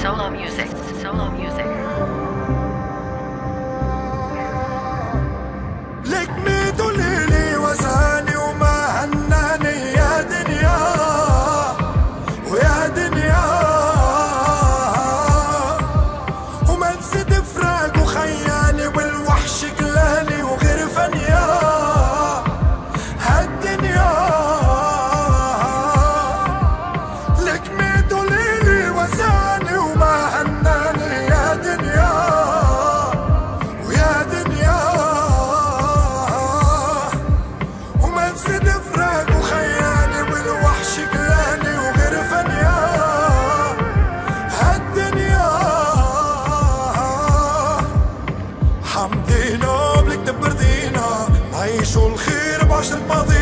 Solo music, solo music. الخير بعشرة ماضي